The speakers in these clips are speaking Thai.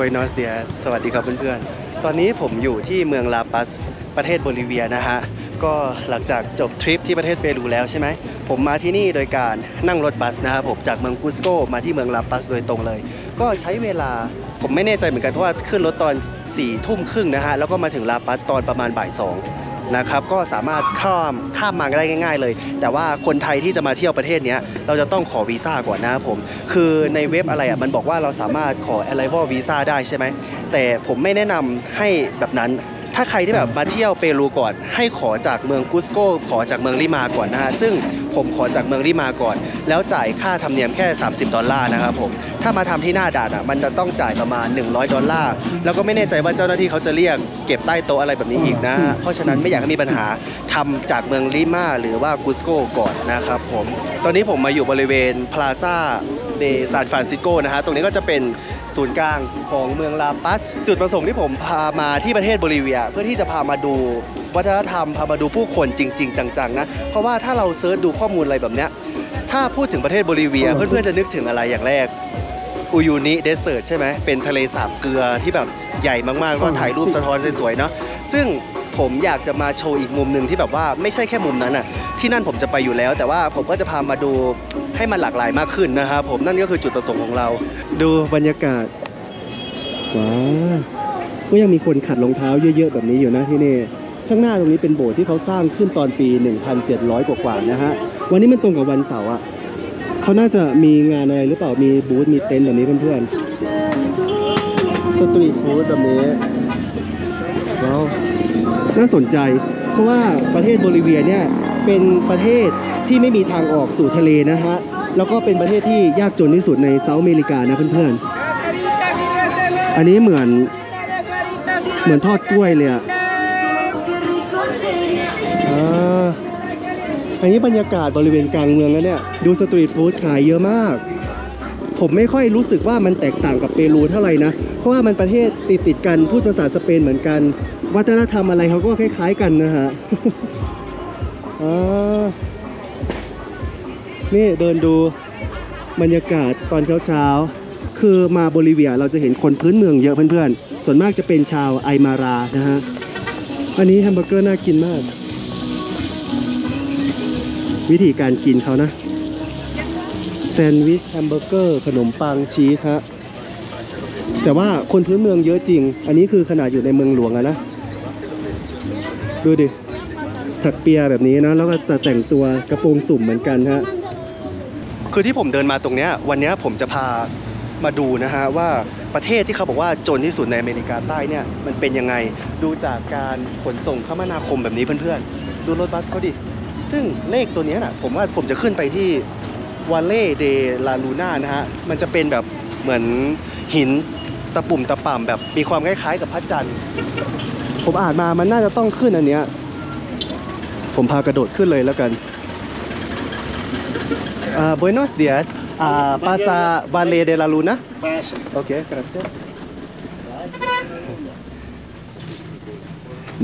Buenos Dias สวัสดีครับเพื่อนๆ ตอนนี้ผมอยู่ที่เมืองลาปัสประเทศโบลิเวียนะฮะ ก็หลังจากจบทริปที่ประเทศเปรูแล้วใช่ไหม ผมมาที่นี่โดยการนั่งรถบัสนะครับผมจากเมืองกุสโกมาที่เมืองลาปัสโดยตรงเลย ก็ใช้เวลาผมไม่แน่ใจเหมือนกันเพราะว่าขึ้นรถตอน4ี่ทุ่มครึ่งนะฮะ แล้วก็มาถึงลาปัสตอนประมาณบ่ายสอง นะครับก็สามารถข้ามข้ามมาได้ง่าย ๆ เลย แต่ว่าคนไทยที่จะมาเที่ยวประเทศนี้เราจะต้องขอวีซ่าก่อนนะครับผม คือในเว็บอะไรอะมันบอกว่าเราสามารถขอ arrival visa ได้ใช่ไหมแต่ผมไม่แนะนำให้แบบนั้นถ้าใครที่แบบมาเที่ยวเปรูก่อน ให้ขอจากเมืองกุสโกขอจากเมืองลิมาก่อนนะฮะซึ่ง ผมขอจากเมืองลิมาก่อน แล้วจ่ายค่าธรรมเนียมแค่ 30 ดอลลาร์นะครับผมถ้ามาทำที่หน้าด่านอะมันจะต้องจ่ายประมาณ 100 ดอลลาร์แล้วก็ไม่แน่ใจว่าเจ้าหน้าที่เขาจะเรียกเก็บใต้โต๊ะอะไรแบบนี้อีกนะ เพราะฉะนั้นไม่อยากให้มีปัญหาทำจากเมืองลิมาหรือว่ากุสโกก่อนนะครับผมตอนนี้ผมมาอยู่บริเวณ Plaza de San Francisco นะฮะตรงนี้ก็จะเป็น ศูนย์กลางของเมืองลาปัส จุดประสงค์ที่ผมพามาที่ประเทศโบลิเวีย เพื่อที่จะพามาดูวัฒนธรรมพามาดูผู้คนจริง ๆ จังๆนะ เพราะว่าถ้าเรา search ดูข้อมูลอะไรแบบเนี้ยถ้าพูดถึงประเทศโบลิเวีย เพื่อนๆจะนึกถึงอะไรอย่างแรกอุยูนิ desert ใช่ไหมเป็นทะเลสาบเกลือที่แบบใหญ่มากๆก็ถ่ายรูปสะท้อนสวยๆเนาะซึ่ง ผมอยากจะมาโชว์อีกมุมหนึ่งที่แบบว่าไม่ใช่แค่มุมนั้นอะที่นั่นผมจะไปอยู่แล้ว แต่ว่าผมก็จะพามาดูให้มันหลากหลายมากขึ้นนะครับผมนั่นก็คือจุดประสงค์ของเรา ดูบรรยากาศว้าก็ยังมีคนขัดรองเท้าเยอะๆแบบนี้อยู่นะที่นี่ข้างหน้าตรงนี้เป็นโบสถ์ที่เขาสร้างขึ้นตอนปี 1,700 กว่าๆนะฮะวันนี้มันตรงกับวันเสาร์อะเขาน่าจะมีงานอะไรหรือเปล่ามีบูธมีเต็นท์แบบนี้เพื่อนๆ street food แบบนี้ว้าว น่าสนใจ เพราะว่าประเทศโบลิเวียเนี่ยเป็นประเทศที่ไม่มีทางออกสู่ทะเลนะฮะแล้วก็เป็นประเทศที่ยากจนที่สุดใน South America นะเพื่อนๆ อันนี้เหมือนเหมือนทอดกล้วยเลยอะอ่าอันนี้บรรยากาศบริเวณกลางเมืองแล้วเนี่ย ดู street food ขายเยอะมาก ผมไม่ค่อยรู้สึกว่ามันแตกต่างกับเปรูเท่าไหร่นะ เพราะว่ามันประเทศติดติดกันพูดภาษาสเปนเหมือนกัน วัฒนธรรมอะไรเขาก็คล้ายๆกันนะฮะอ่านี่เดินดูบรรยากาศตอนเช้าๆ คือมาโบลิเวียเราจะเห็นคนพื้นเมืองเยอะเพื่อนๆ ส่วนมากจะเป็นชาวไอมารานะฮะ อันนี้แฮมเบอร์เกอร์น่ากินมาก วิธีการกินเขานะ แซนด์วิชแฮมเบอร์เกอร์ขนมปังชีสฮะแต่ว่าคนพื้นเมืองเยอะจริง อันนี้คือขนาดอยู่ในเมืองหลวงอะนะ ดูดิถักเปียแบบนี้นะ แล้วก็จะแต่งตัวกระโปรงสุ่มเหมือนกันฮะ คือที่ผมเดินมาตรงเนี้ย วันเนี้ยผมจะพามาดูนะฮะว่าประเทศที่เขาบอกว่าจนที่สุดในอเมริกาใต้เนี่ยมันเป็นยังไง ดูจากการขนส่งคมนาคมแบบนี้เพื่อนๆ ดูรถบัสเขาดิ ซึ่งเลขตัวนี้น่ะผมว่าผมจะขึ้นไปที่ วาเล่เดลาลูน่านะฮะ มันจะเป็นแบบเหมือนหินตะปุ่มตะป่ำแบบมีความคล้ายๆกับพระจันทร์ ผมอ่านมามันน่าจะต้องขึ้นอันเนี้ย ผมพากระโดดขึ้นเลยแล้วกันอ่า buenos días อ่า pasa Valle de la Luna Pasa. โอเค gracias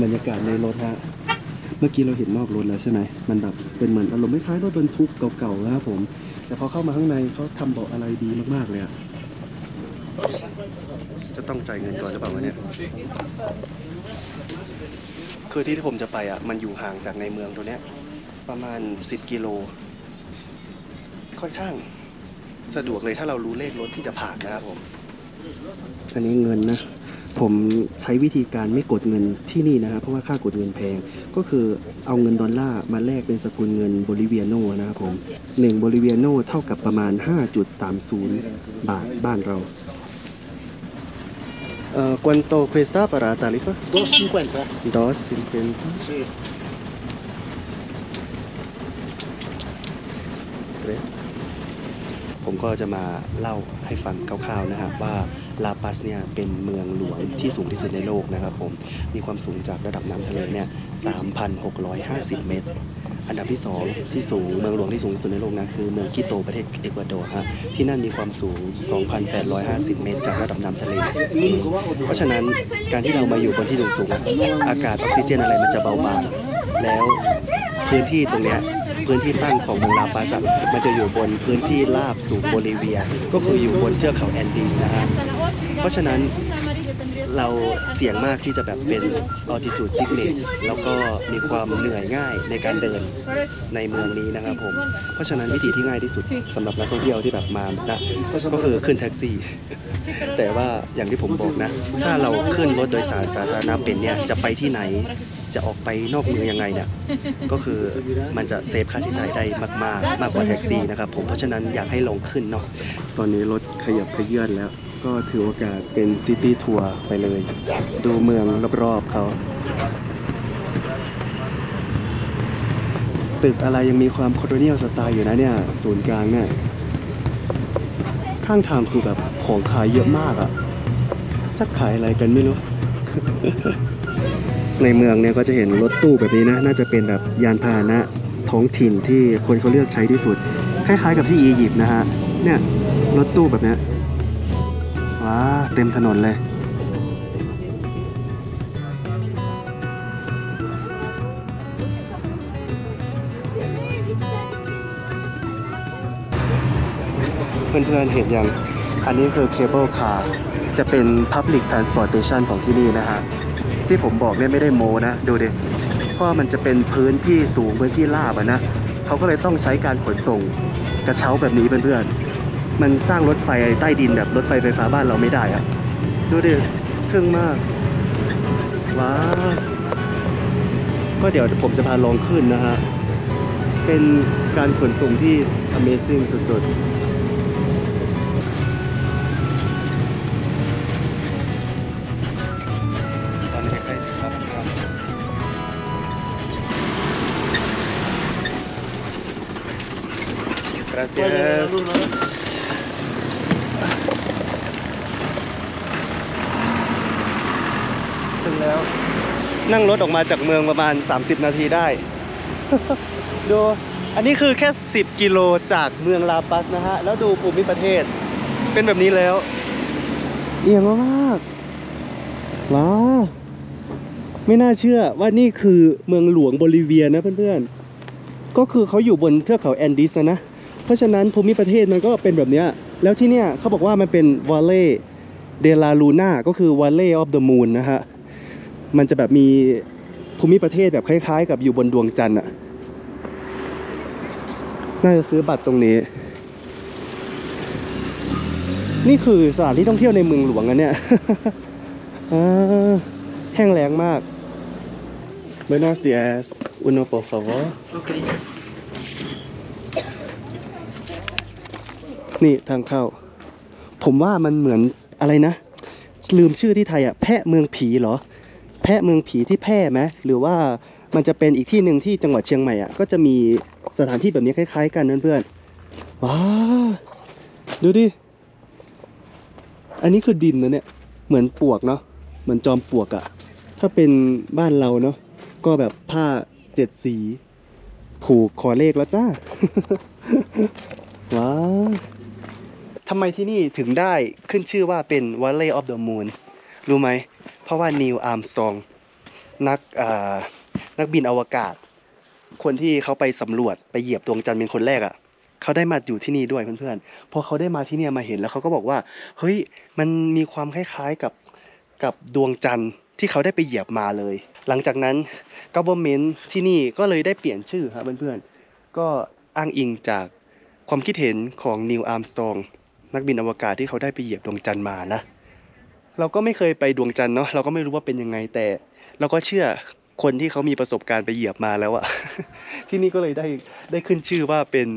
บรรยากาศในรถฮะ เมื่อกี้เราเห็นนอกรถแล้วใช่ไหม มันแบบเป็นเหมือนอารมณ์คล้ายๆรถบรรทุกเก่าๆนะครับผม แต่พอเข้ามาข้างในเขาทำเบาะอะไรดีมากๆเลยอะจะต้องจ่ายเงินก่อนหรือเปล่าวะเนี่ยคือที่ที่ผมจะไปอะ มันอยู่ห่างจากในเมืองตัวเนี้ย ประมาณ 10 กิโล ค่อนข้างสะดวกเลยถ้าเรารู้เลขรถที่จะผ่านนะครับผม อันนี้เงินนะ ผมใช้วิธีการไม่กดเงินที่นี่นะครับ เพราะว่าค่ากดเงินแพง ก็คือเอาเงินดอลลาร์มาแลกเป็นสกุลเงินโบลิเวียโนนะครับผม1โบลิเวียโนเท่ากับประมาณ 5.30 บาทบ้านเราเอ่อ cuánto cuesta para tarifa 2.50. 2.50 Sí. tres ผม ก็จะมาเล่าให้ฟังคร่าวๆนะครับว่าลาปัสเนี่ยเป็นเมืองหลวงที่สูงที่สุดในโลกนะครับผมมีความสูงจากระดับน้ำทะเลเนี่ย3,650 เมตร อันดับที่ 2 ที่สูงเมืองหลวงที่สูงที่สุดในโลกนะคือเมืองคิโตประเทศเอกวาดอร์ฮะที่นั่นมีความสูง 2,850 เมตร จากระดับน้ำทะเล เพราะฉะนั้นการที่เรามาอยู่บนที่สูงๆอากาศออกซิเจนอะไรมันจะเบาบางแล้วพื้นที่ตรงเนี้ย พื้นที่ตั้งของเมืองลาปัสอะมันจะอยู่บนพื้นที่ราบสูงโบลิเวีย ก็คืออยู่บนเทือกเขาแอนดีสนะฮะเพราะฉะนั้นเราเสี่ยงมากที่จะแบบเป็น altitude sickness แล้วก็มีความเหนื่อยง่ายในการเดินในเมืองนี้นะครับผม เพราะฉะนั้นวิธีที่ง่ายที่สุดสำหรับนักท่องเที่ยวที่แบบมานะก็คือขึ้นแท็กซี่ แต่ว่าอย่างที่ผมบอกนะ ถ้าเราขึ้นรถโดยสารสาธารณะเป็นเนี่ยจะไปที่ไหน จะออกไปนอกเมืองยังไงเนี่ยก็คือมันจะ save ค่าใช้จ่ายได้มากๆ มากกว่าแท็กซี่นะครับผมเพราะฉะนั้นอยากให้ลองขึ้นเนาะตอนนี้รถขยับเขยื้อนแล้วก็ถือโอกาสเป็น city tour ไปเลย ดูเมืองรอบๆเขาตึกอะไรยังมีความ colonial style อยู่นะเนี่ย ศูนย์กลางเนี่ย ข้างทางคือแบบของขายเยอะมากอะ่ะจะขายอะไรกันไม่รู้ ในเมืองเนี่ยก็จะเห็นรถตู้แบบนี้นะน่าจะเป็นแบบยานพาหนะท้องถิ่นที่คนเขาเลือกใช้ที่สุด คล้ายๆกับที่อียิปต์นะฮะเนี่ยรถตู้แบบเนี้ยว้าเต็มถนนเลยเพื่อนๆเห็นยัง อันนี้คือ cable car จะเป็น Public Transportation ของที่นี่นะฮะ ที่ผมบอกเนี่ยไม่ได้โมนะ ดูดิเพราะมันจะเป็นพื้นที่สูงพื้นที่ราบอะนะเขาก็เลยต้องใช้การขนส่งกระเช้าแบบนี้เพื่อนๆมันสร้างรถไฟใต้ดินแบบรถไฟไฟฟ้าบ้านเราไม่ได้อะดูดิทึ่งมากว้าก็เดี๋ยวผมจะพาลองขึ้นนะฮะเป็นการขนส่งที่ Amazing สุดๆ Gracias ถึงแล้ว นั่งรถออกมาจากเมืองประมาณ 30 นาทีได้ ดู อันนี้คือแค่ 10 กิโลจากเมืองลาปัสนะฮะ แล้วดูภูมิประเทศ เป็นแบบนี้แล้ว เอียงมากๆว้าไม่น่าเชื่อว่านี่คือเมืองหลวงโบลิเวียนะเพื่อนๆ ก็คือเขาอยู่บนเทือกเขาแอนดีสนะ เพราะฉะนั้นภูมิประเทศมันก็เป็นแบบนี้แล้วที่เนี่ยเขาบอกว่ามันเป็นว a ลเล่เดลาลูน่าก็คือว a ลเล่ออฟเดอะมูนนะฮะมันจะแบบมีภูมิประเทศแบบคล้ายๆ กับอยู่บนดวงจันทร์อะน่าจะซื้อบัตรตรงนี้ นี่คือสถานที่ท่องเที่ยวในเมืองหลวงอันเนี่ยแห้งแล้งมาก Buenos días uno por favor นี่ทางเข้า ผมว่ามันเหมือนอะไรนะ ลืมชื่อที่ไทยอะ แพะเมืองผีเหรอ แพะเมืองผีที่แพร่ไหมหรือว่ามันจะเป็นอีกที่หนึ่งที่จังหวัดเชียงใหม่อะ ก็จะมีสถานที่แบบนี้คล้ายๆ กันเพื่อนๆ ว้า ดูดิ อันนี้คือดินนะเนี่ย เหมือนปวกเนาะ เหมือนจอมปวกอะถ้าเป็นบ้านเราเนาะ ก็แบบผ้าเจ็ดสีผูกขอเลขแล้วจ้า ว้า ทำไมที่นี่ถึงได้ขึ้นชื่อว่าเป็น Valley of the Moon รู้ไหม เพราะว่านิวอาร์มสตรองนักนักบินอวกาศ คนที่เขาไปสำรวจไปเหยียบดวงจันทร์เป็นคนแรกอะ่ะเขาได้มาอยู่ที่นี่ด้วยเพื่อนๆ พอเขาได้มาที่เนี่ยมาเห็นแล้วเขาก็บอกว่า เฮ้ย มันมีความคล้ายๆกับกับดวงจันทร์ที่เขาได้ไปเหยียบมาเลย หลังจากนั้น government ที่นี่ก็เลยได้เปลี่ยนชื่อครับเพื่อนๆ ก็อ้างอิงจากความคิดเห็นของนิวอาร์มสตรอง นักบินอวกาศที่เขาได้ไปเหยียบดวงจันทร์มานะ เราก็ไม่เคยไปดวงจันทร์เนาะเราก็ไม่รู้ว่าเป็นยังไงแต่ เราก็เชื่อคนที่เขามีประสบการณ์ไปเหยียบมาแล้วอะที่นี่ก็เลยได้ได้ขึ้นชื่อว่าเป็น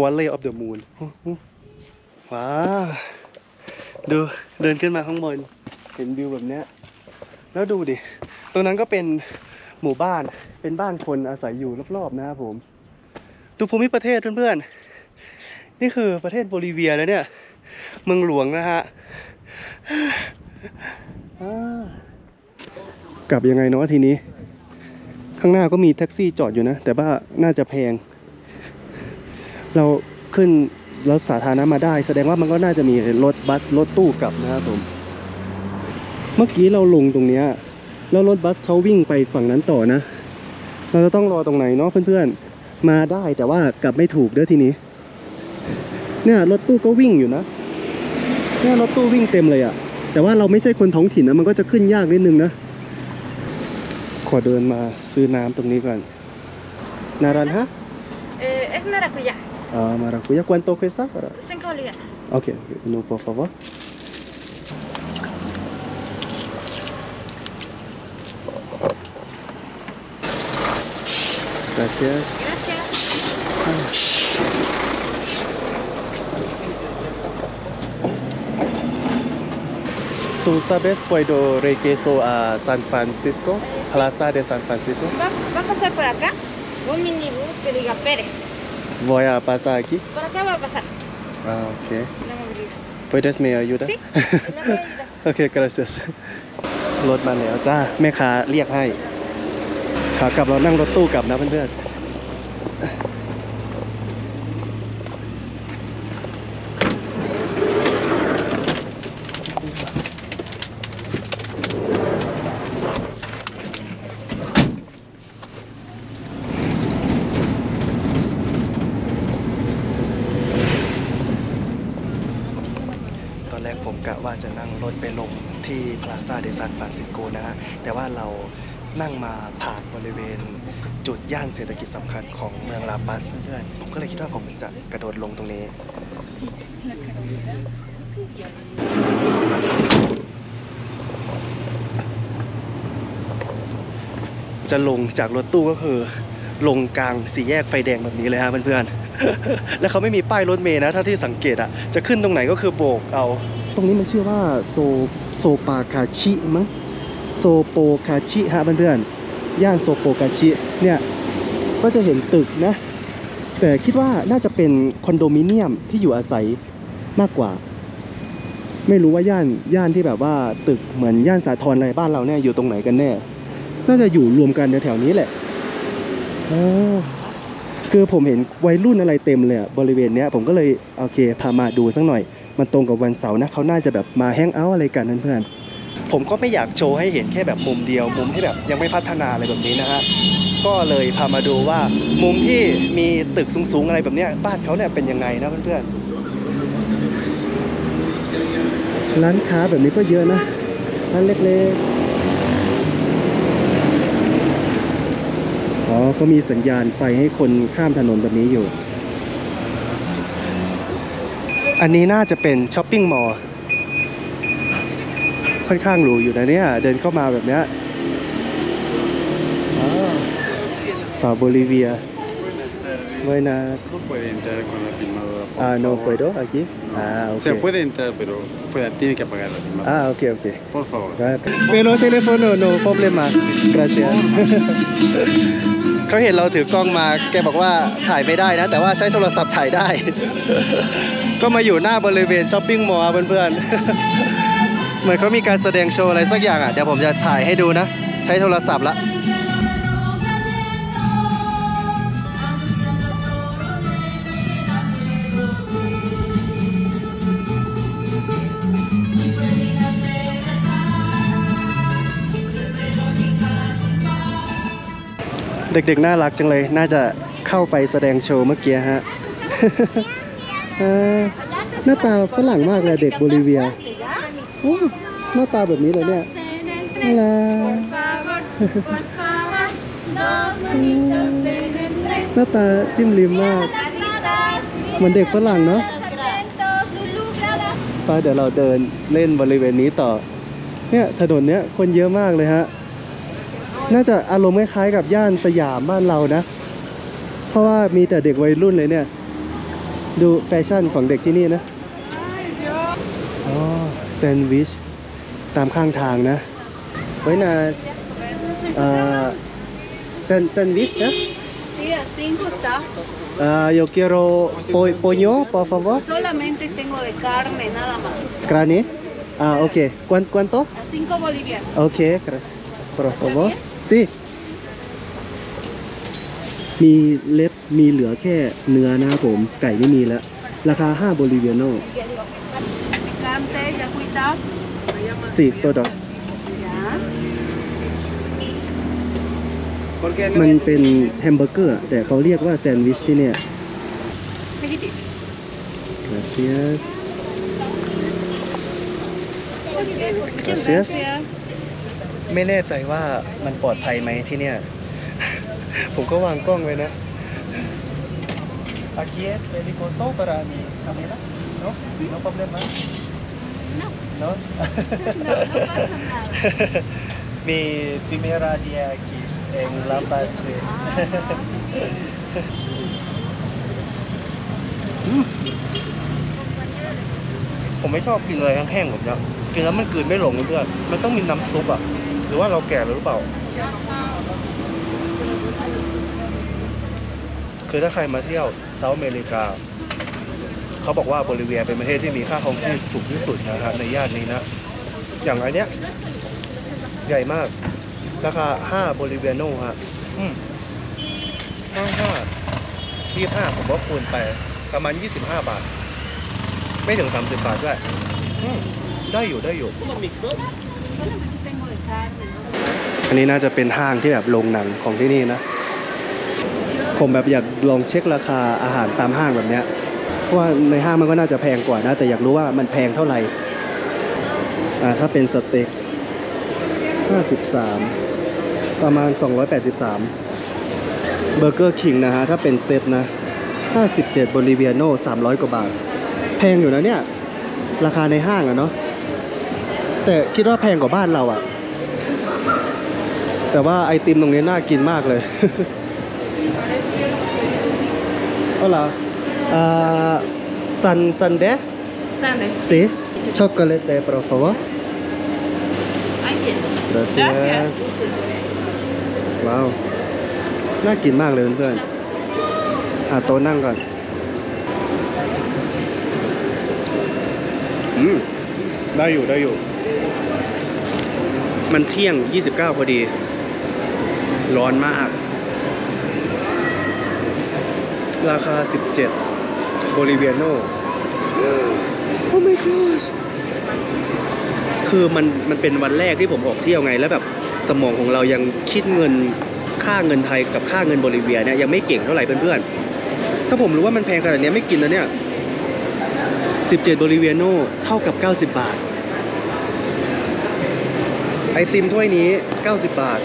Valley of the Moon ว้าดูเดินขึ้นมาข้างบน เห็นวิวแบบเนี้ยแล้วดูดิ ตรงนั้นก็เป็นหมู่บ้านเป็นบ้านคนอาศัยอยู่รอบๆนะครับผม ดูภูมิประเทศเพื่อนๆ นี่คือประเทศโบลิเวียแล้วเนี่ย เมืองหลวงนะฮะกลับยังไงเนาะทีนี้ ข้างหน้าก็มีแท็กซี่จอดอยู่นะ แต่ว่าน่าจะแพง เราขึ้นรถสาธารณะมาได้ แสดงว่ามันก็น่าจะมีรถบัสรถตู้กลับนะครับผม เมื่อกี้เราลงตรงเนี้ยแล้วรถบัสเขาวิ่งไปฝั่งนั้นต่อนะ เราจะต้องรอตรงไหนเนาะเพื่อนๆ มาได้แต่ว่ากลับไม่ถูกเด้อทีนี้ เนี่ยรถตู้ก็วิ่งอยู่นะเนี่ยรถตู้วิ่งเต็มเลยอะแต่ว่าเราไม่ใช่คนท้องถิ่นนะมันก็จะขึ้นยากนิดนึงนะ ขอเดินมาซื้อน้ำตรงนี้ก่อน นารันฮะ Eh, es maracuyá, อ่ามาราคุยะ cuánto cuesta para cinco bolivianos. Ok, no, por favor. Gracias. Gracias. ¿Tú sabes puedo regreso a San Francisco? Plaza de San Francisco. Va, va a pasar por acá un minibús que diga Pérez. Voy a pasar aquí. Por acá va a pasar Ah, ok. la movilidad. ¿Puedes me ayudar? Sí, en la movilidad. โอเค gracias รถมาแล้วจ้า แม่ค้าเรียกให้ขากลับเรานั่งรถตู้กลับนะเพื่อนๆ ตอนแรกผมกะว่าจะนั่งรถไปลงที่พลาซาเดซานฟรานซิสโกนะฮะ แต่ว่าเรานั่งมาผ่านบริเวณจุดย่าน เศรษฐกิจสำคัญของเมืองลาปัสเพื่อนผมก็เลยคิดว่าผมจะกระโดดลงตรงนี้จะลงจากรถตู้ก็คือ ลงกลางสี่แยกไฟแดงแบบนี้เลยฮะเพื่อนๆ แล้วเขาไม่มีป้ายรถเมล์นะ ถ้าที่สังเกตอะ จะขึ้นตรงไหนก็คือโบกเอา ตรงนี้มันชื่อว่าโซโซโปคาชิมั้งโซโปคาชิฮะเพื่อนๆ ย่านโซโปคาชิเนี่ย ก็จะเห็นตึกนะ แต่คิดว่าน่าจะเป็นคอนโดมิเนียมที่อยู่อาศัยมากกว่า ไม่รู้ว่าย่านย่านที่แบบว่าตึกเหมือนย่านสาทรอะไรบ้านเราเนี่ยอยู่ตรงไหนกันแน่ น่าจะอยู่รวมกันแถวๆนี้แหละอ๋อคือผมเห็นวัยรุ่นอะไรเต็มเลยบริเวณเนี้ยผมก็เลยโอเคพามาดูสักหน่อย มันตรงกับวันเสาร์นะเขาน่าจะแบบมาแฮงเอาท์อะไรกันเพื่อนๆ ผมก็ไม่อยากโชว์ให้เห็นแค่แบบมุมเดียว มุมที่แบบยังไม่พัฒนาอะไรแบบนี้นะฮะก็เลยพามาดูว่ามุมที่มีตึกสูงๆอะไรแบบเนี้ยบ้านเขาเนี่ยเป็นยังไงนะเพื่อนๆร้านค้าแบบนี้ก็เยอะนะร้านเล็กๆอ๋อเขามีสัญญาณไฟให้คนข้ามถนนแบบนี้อยู่ อันนี้น่าจะเป็นช้อปปิ้งมอลล์ ค่อนข้างหรูอยู่นะเนี่ย เดินเข้ามาแบบเนี้ยอ๋อสาวโบลิเวีย Buenas. No puede entrar con la filmadora. por Ah, no favor. puedo aquí. Ah, ok. Se puede entrar, pero fuera tiene que apagar la filmadora. Ah, ok, ok. Por favor. Pero teléfono no problema. Gracias. เขาเห็นเราถือกล้องมา แกบอกว่าถ่ายไม่ได้นะ แต่ว่าใช้โทรศัพท์ถ่ายได้ ก็มาอยู่หน้าบริเวณช้อปปิ้งมอลล์เพื่อนๆ เหมือนเขามีการแสดงโชว์อะไรสักอย่างอะ เดี๋ยวผมจะถ่ายให้ดูนะ ใช้โทรศัพท์ละเด็กๆ น่ารักจังเลย น่าจะเข้าไปแสดงโชว์เมื่อกี้ฮะหน้าตาฝรั่งมากเลยเด็กโบลิเวีย โอ้หน้าตาแบบนี้เลยเนี่ยน่ารักหน้าตาจิ้มลิมมากเหมือนเด็กฝรั่งเนาะไปเดี๋ยวเราเดินเล่นบริเวณนี้ต่อ เนี่ยถนนเนี้ยคนเยอะมากเลยฮะ น่าจะอารมณ์คล้ายๆกับย่านสยามบ้านเรานะ เพราะว่ามีแต่เด็กวัยรุ่นเลยเนี่ย ดูแฟชั่นของเด็กที่นี่นะ แซนด์วิช ตามข้างทางนะไว้นาอ่าแซนแซนด์วิชนะ Sí, a cinco está. อ่า yo quiero po- pollo por favor Solamente tengo de carne, nada más. grande ah ok ¿Cuán- cuánto A cinco bolivianos. Ok, gracias. Por favor. Sí. มีเล็บมีเหลือแค่เนื้อนะครับผม ไก่ไม่มีแล้ว ราคา5โบลิเวียโน Picante, ya cuitas. 4 todos Ya. มันเป็นแฮมเบอร์เกอร์อะแต่เขาเรียกว่าแซนด์วิชที่เนี่ย Gracias Gracias ไม่แน่ใจว่ามันปลอดภัยไหมที่เนี่ย ผมก็วางกล้องไว้นะ Aquí es peligroso para mi cámara, ¿no? No problema. No. ¿No? No, no pasa nada. Mi primera día aquí en La Paz. Mm. ผมไม่ชอบกินอะไรแห้งๆแบบเนี้ยกินแล้วมันกลืนไม่ลงเพื่อนๆมันต้องมีน้ำซุปอะ หรือว่าเราแก่แล้วหรือเปล่า คือถ้าใครมาเที่ยวเซาท์อเมริกา เขาบอกว่าโบลิเวียเป็นประเทศที่มีค่าครองชีพถูกที่สุดนะครับในย่านนี้นะ อย่างไรเนี้ยใหญ่มาก ราคา5โบลิเวียโนฮะอืมห้าห้ายี่ห้าผมว่าคูณไปประมาณ25บาท ไม่ถึง30บาทด้วยอืมได้อยู่ได้อยู่ Solamente tengo de carne, ¿no? อันนี้น่าจะเป็นห้างที่แบบโรงหนังของที่นี่นะ ผมแบบอยากลองเช็คราคาอาหารตามห้างแบบเนี้ย เพราะว่าในห้างมันก็น่าจะแพงกว่านะ แต่อยากรู้ว่ามันแพงเท่าไหร่อ่าถ้าเป็นสเต็ก53 ประมาณ 283 เบอร์เกอร์คิงนะฮะ ถ้าเป็นเซตนะ 57โบลิเวียโน300 กว่าบาท แพงอยู่นะเนี่ย ราคาในห้างอะเนาะแต่คิดว่าแพงกว่าบ้านเราอะแต่ว่าไอติมตรงนี้น่ากินมากเลย เอาล่ะ อ่าซันซันเด Sande. สิช็อกโกแลตเต por favor Ahí tiene. gracias ว้าวน่ากินมากเลยเพื่อนๆหาโต๊ะนั่งก่อนอืมได้อยู่ได้อยู่ มันเที่ยง 29 พอดี ร้อนมาก ราคา 17 โบลิเวียโนโอ้ my god คือมันมันเป็นวันแรกที่ผมออกเที่ยวไง แล้วแบบสมองของเรายังคิดเงินค่าเงินไทยกับค่าเงินโบลิเวียเนี่ยยังไม่เก่งเท่าไหร่เพื่อนๆ ถ้าผมรู้ว่ามันแพงขนาดเนี้ยไม่กินแล้วเนี่ย 17โบลิเวียโนเท่ากับ 90 บาท ไอติมถ้วยนี้ 90 บาท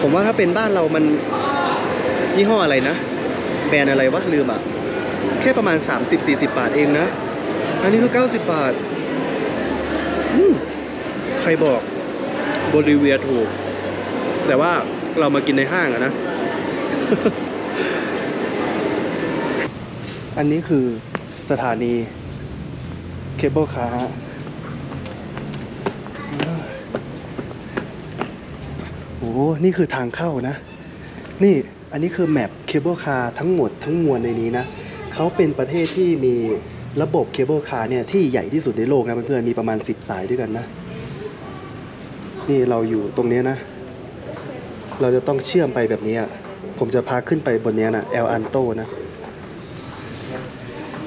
ผมว่าถ้าเป็นบ้านเรามันยี่ห้ออะไรนะ แบรนด์อะไรวะลืมอะแค่ประมาณ 30-40 บาทเองนะ อันนี้คือ 90 บาทใครบอกโบลิเวียถูก แต่ว่าเรามากินในห้างอะนะ อันนี้คือสถานีเคเบิลคาร์โอ้โหนี่คือทางเข้านะ นี่ อันนี้คือ map เคเบิลคาร์ทั้งหมดทั้งมวลในนี้นะ เขาเป็นประเทศที่มีระบบเคเบิลคาร์เนี่ยที่ใหญ่ที่สุดในโลกนะเพื่อนๆมีประมาณ 10 สายด้วยกันนะ นี่เราอยู่ตรงนี้นะ เราจะต้องเชื่อมไปแบบนี้อะผมจะพาขึ้นไปบนนี้นะเอลอัลโตนะ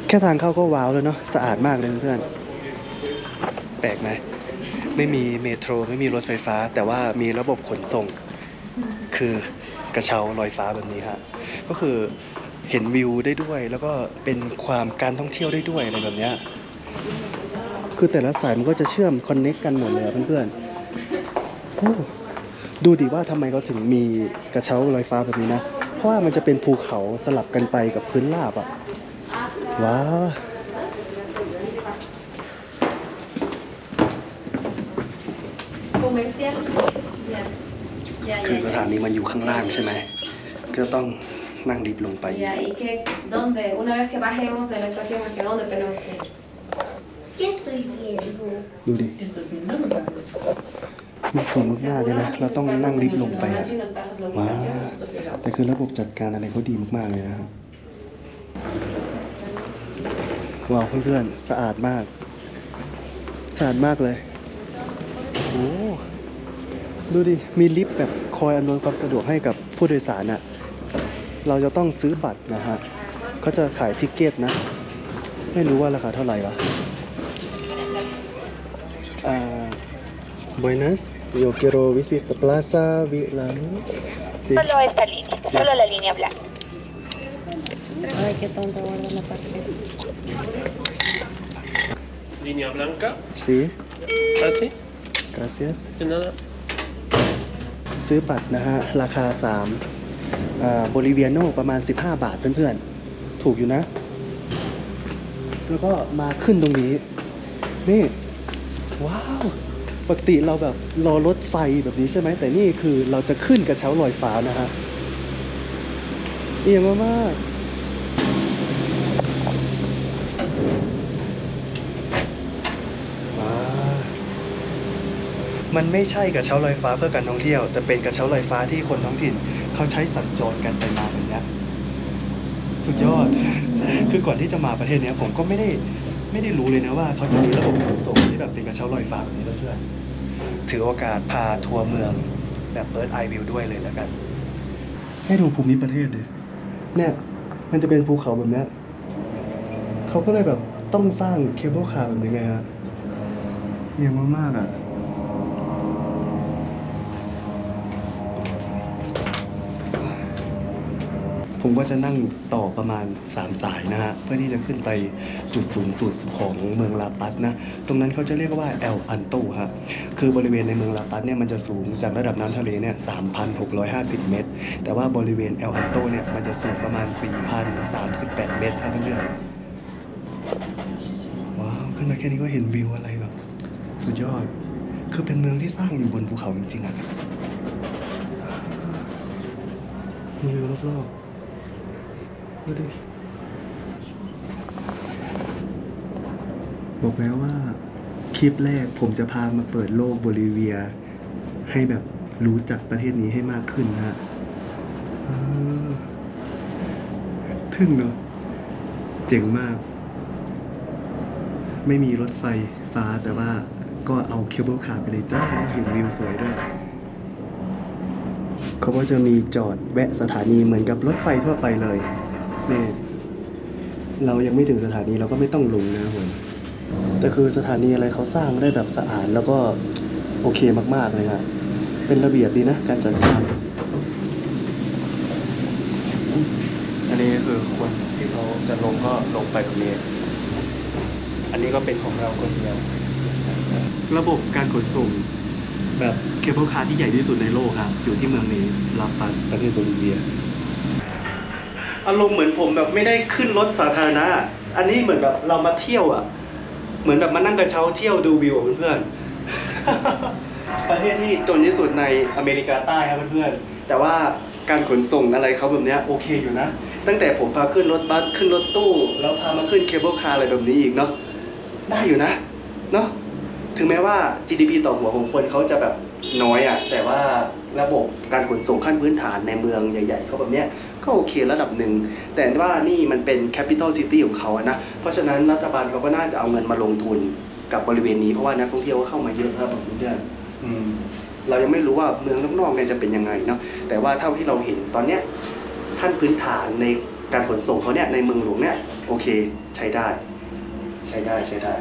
แค่ทางเข้าก็ว้าวแล้วเนาะสะอาดมากเลยเพื่อนๆแปลกไหมไม่มีเมโทรไม่มีรถไฟฟ้า แต่ว่ามีระบบขนส่ง คือกระเช้าลอยฟ้าแบบนี้ฮะก็คือ เห็นวิวได้ด้วย แล้วก็เป็นความการท่องเที่ยวได้ด้วยอะไรแบบเนี้ยคือแต่ละสายมันก็จะเชื่อมคอนเน็กกันหมดเลยอะเพื่อนๆโอ้ดูดิว่าทำไมเขาถึงมีกระเช้าลอยฟ้าแบบนี้นะ เพราะว่ามันจะเป็นภูเขาสลับกันไปกับพื้นราบอะว้าว Comercial. Ya. Ya, คือ ya, ส ya. ถานีมันอยู่ข้างล่างใช่ไหม ก็ต้อง นั่งลิฟต์ลงไป Ya, ¿y qué? ¿Dónde? Una vez que bajemos de la estación, ¿hacia dónde tenemos que ir? ¿Qué estoy viendo? ดูดิมันสูงมากๆเลยนะ เราต้องนั่งลิฟต์ลงไปอะ Aquí nos pasas la Wow. ubicación, nosotros llegamos. แต่คือระบบจัดการอะไรเขาดีมากๆเลยนะครับว้าวเพื่อนๆ สะอาดมาก สะอาดมากเลย โอ้ ดูดิ มีลิฟต์แบบคอยอำนวยความสะดวกให้กับผู้โดยสารอะ เราจะต้องซื้อบัตรนะฮะเขาจะขายทิกเก็ตนะ ไม่รู้ว่าราคาเท่าไหร่วะอ่า Buenas, yo quiero visitar Plaza Villan. Sí. Solo esta línea, solo la línea blanca. Ay, qué tonto guarda la tarjeta. Línea blanca. Sí Así. gracias De nada. ซื้อบัตรนะฮะ ราคา3อ่า โบลิเวียโนประมาณ 15 บาทเพื่อนๆ ถูกอยู่นะ แล้วก็มาขึ้นตรงนี้ นี่ ว้าว ปกติเราแบบรอรถไฟแบบนี้ใช่ไหม แต่นี่คือเราจะขึ้นกระเช้าลอยฟ้านะฮะเอียงมากๆว้าว มันไม่ใช่กระเช้าลอยฟ้าเพื่อการท่องเที่ยว แต่เป็นกระเช้าลอยฟ้าที่คนท้องถิ่นเขาใช้สัญจรกันไปมาแบบเนี้ยสุดยอด คือก่อนที่จะมาประเทศเนี้ยผมก็ไม่ได้ไม่ได้รู้เลยนะว่าเขาจะมีระบบขนส่งที่แบบเป็นกระเช้าลอยฟ้าแบบนี้เพื่อนๆถือโอกาสพาทัวร์เมืองแบบเบิร์ดไอวิวด้วยเลยแล้วกัน ให้ดูภูมิประเทศดิเนี่ยมันจะเป็นภูเขาแบบเนี้ยเขาก็เลยแบบต้องสร้างเคเบิลคาร์แบบนี้ไงฮะเอียงมากๆอะ ผมก็จะนั่งต่อประมาณ 3 สายนะฮะ เพื่อที่จะขึ้นไปจุดสูงสุดของเมืองลาปัสนะ ตรงนั้นเขาจะเรียกว่าเอลอัลโตฮะ คือบริเวณในเมืองลาปัสเนี่ยมันจะสูงจากระดับน้ำทะเลเนี่ย 3,650 เมตร แต่ว่าบริเวณเอลอัลโตเนี่ยมันจะสูงประมาณ 4,038 เมตรครับเพื่อนๆว้าว ขึ้นมาแค่นี้ก็เห็นวิวอะไรแบบสุดยอด คือเป็นเมืองที่สร้างอยู่บนภูเขาจริงๆอะดูวิวรอบๆ ดูดิ บอกแล้วว่าคลิปแรกผมจะพามาเปิดโลกโบลิเวีย ให้แบบรู้จักประเทศนี้ให้มากขึ้นนะฮะทึ่งเนาะเจ๋งมาก ไม่มีรถไฟฟ้าแต่ว่าก็เอาเคเบิลคาร์ไปเลยจ้าเห็นวิวสวยด้วยเขาก็จะมีจอดแวะสถานีเหมือนกับรถไฟทั่วไปเลย นี่เรายังไม่ถึงสถานีเราก็ไม่ต้องลงนะครับผมแต่คือสถานีอะไรเขาสร้างได้แบบสะอาดแล้วก็โอเคมาก ๆ เลยครับเป็นระเบียบดีนะ การจัดการอันนี้คือคนที่เขาจะลงก็ลงไปตรงนี้ อันนี้ก็เป็นของเราคนเดียว ระบบการขนส่งแบบเคเบิลคาร์ที่ใหญ่ที่สุดในโลกครับ อยู่ที่เมืองนี้ลาปัสประเทศโบลิเวีย อารมณ์เหมือนผมแบบไม่ได้ขึ้นรถสาธารณะ อันนี้เหมือนแบบเรามาเที่ยวอะ เหมือนแบบมานั่งกระเช้าเที่ยวดูวิวเพื่อนๆ ประเทศที่จนที่สุดในอเมริกาใต้ครับเพื่อนๆ แต่ว่าการขนส่งอะไรเขาแบบนี้โอเคอยู่นะ ตั้งแต่ผมพาขึ้นรถบัสขึ้นรถตู้ แล้วพามาขึ้นเคเบิลคาร์อะไรแบบนี้อีกเนาะ ได้อยู่นะ เนาะ ถึงแม้ว่า GDP ต่อหัวของคนเขาจะแบบน้อยอะ่ะแต่ว่าระบบการขนส่งขั้นพื้นฐานในเมืองใหญ่ ๆเขาแบบเนี้ยก็โอเคระดับหนึ่ง แต่ว่านี่มันเป็น capital city ของเขาอะนะ เพราะฉะนั้นรัฐบาลเขาก็น่าจะเอาเงินมาลงทุนกับบริเวณนี้เพราะว่านักท่องเที่ยวก็เข้ามาเยอะครับผมเพื่อนเรายังไม่รู้ว่าเมืองนอกๆเนี่ยจะเป็นยังไงเนาะแต่ว่าเท่าที่เราเห็นตอนเนี้ยขั้นพื้นฐานในการขนส่งเขาเนี่ยในเมืองหลวงเนี่ยโอเค ใช้ได้ ใช้ได้ใช้ได้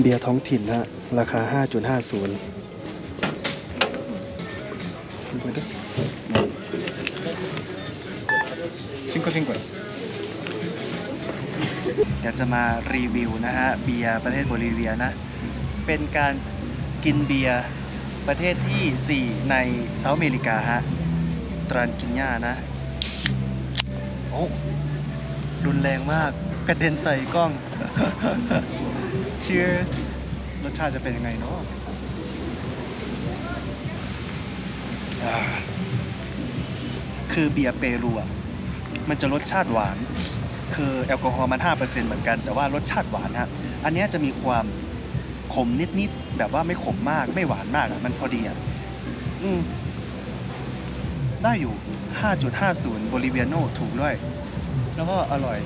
เบียร์ท้องถิ่นฮะ ราคา 5.50 5.50. เดี๋ยวจะมารีวิวนะฮะ เบียร์ประเทศโบลิเวียนะ เป็นการกินเบียร์ประเทศที่ 4 ในเซาท์อเมริกาฮะ ตรานกินย่านะ โอ้รุนแรงมาก กระเด็นใส่กล้อง Cheers รสชาติจะเป็นยังไงเนาะคือเบียร์เปรูอะมันจะรสชาติหวาน คือแอลกอฮอล์มัน5%เหมือนกัน แต่ว่ารสชาติหวานฮะ อันนี้จะมีความขมนิดๆ แบบว่าไม่ขมมาก ไม่หวานมากอะมันพอดีอะอืมได้อยู่ 5.50 บริเวียโนถูกด้วย แล้วก็อร่อย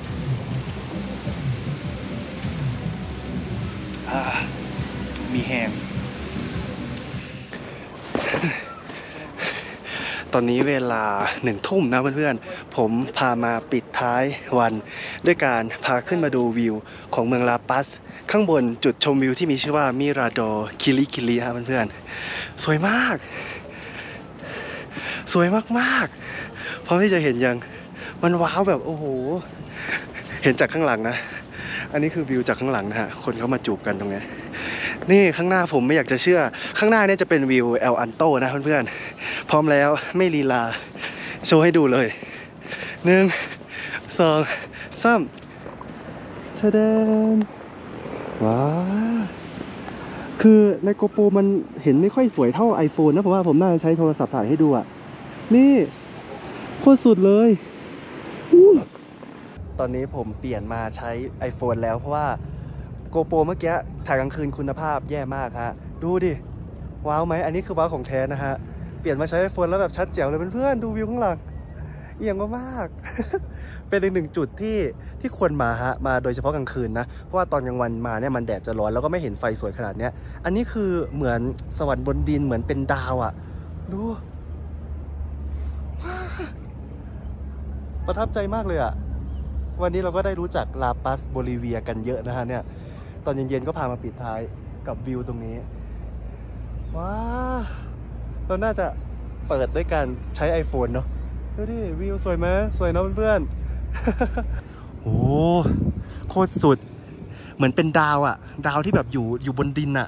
มีแฮงตอนนี้เวลาหนึ่งทุ่มนะเพื่อนๆ ผมพามาปิดท้ายวัน ด้วยการพาขึ้นมาดูวิวของเมืองลาปัส ข้างบนจุดชมวิวที่มีชื่อว่ามิราโดคิลิคิลิครับเพื่อนๆ สวยมาก สวยมากๆพร้อมที่จะเห็นยัง มันว้าวแบบโอ้โห เห็นจากข้างหลังนะ อันนี้คือวิวจากข้างหลังนะฮะ คนเขามาจูบกันตรงนี้ นี่ข้างหน้าผมไม่อยากจะเชื่อ ข้างหน้าเนี่ยจะเป็นวิวเอลอัลโตนะเพื่อนๆ พร้อมแล้วไม่ลีลา โชว์ให้ดูเลยหนึ่งสองสามเชเดนว้าคือในโกโปรมันเห็นไม่ค่อยสวยเท่า iPhone นะ เพราะว่าผมน่าจะใช้โทรศัพท์ถ่ายให้ดูอะนี่โคตรสุดเลย ตอนนี้ผมเปลี่ยนมาใช้ iPhone แล้วเพราะว่าโกโปรเมื่อกี้ถ่ายกลางคืนคุณภาพแย่มากฮะ ดูดิ ว้าวไหมอันนี้คือว้าวของแท้นะฮะ เปลี่ยนมาใช้ iPhone แล้วแบบชัดแจ๋วเลยเพื่อนๆดูวิวข้างหลังเอียงมากๆ เป็นอีกหนึ่งจุดที่ที่ควรมาฮะ มาโดยเฉพาะกลางคืนนะ เพราะว่าตอนกลางวันมาเนี่ยมันแดดจะร้อนแล้วก็ไม่เห็นไฟสวยขนาดเนี้ย อันนี้คือเหมือนสวรรค์บนดินเหมือนเป็นดาวอะ่ะ ดู ประทับใจมากเลยอะ่ะ วันนี้เราก็ได้รู้จักลาปัสโบลิเวียกันเยอะนะฮะเนี่ย ตอนเย็นๆก็พามาปิดท้ายกับวิวตรงนี้ ว้า เราน่าจะเปิดด้วยการใช้ iPhone เนาะดูดิวิวสวยไหมสวยเนาะเพื่อนๆ โอ้โคตรสุด เหมือนเป็นดาวอะดาวที่แบบอยู่อยู่บนดินอะ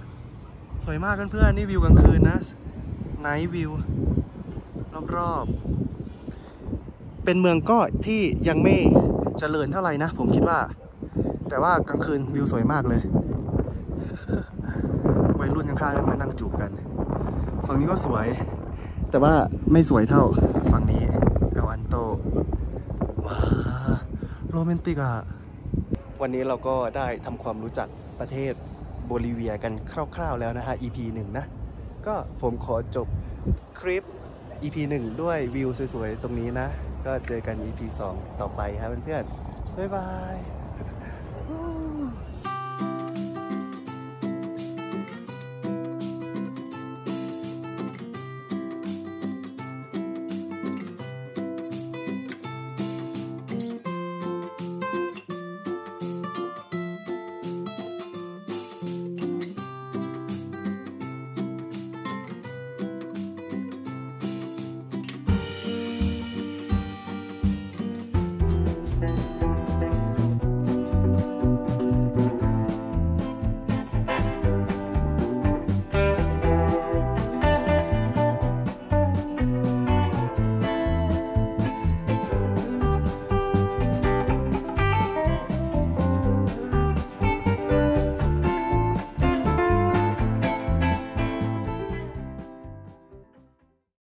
สวยมากเพื่อนๆนี่วิวกลางคืนนะไนท์วิวรอบๆ เป็นเมืองก็ที่ยังไม่ เจริญเท่าไหร่นะผมคิดว่า แต่ว่ากลางคืนวิวสวยมากเลยวัยรุ่นข้างๆมานั่งจูบกัน ฝั่งนี้ก็สวย แต่ว่าไม่สวยเท่าฝั่งนี้เอลอันโตว้าโรแมนติกอะวันนี้เราก็ได้ทำความรู้จักประเทศโบลิเวียกันคร่าวๆแล้วนะฮะ EP 1 นะ ก็ผมขอจบคลิป EP 1 ด้วยวิวสวยๆ ตรงนี้นะ ก็เจอกัน EP 2 ต่อไปครับเพื่อนๆบ๊ายบาย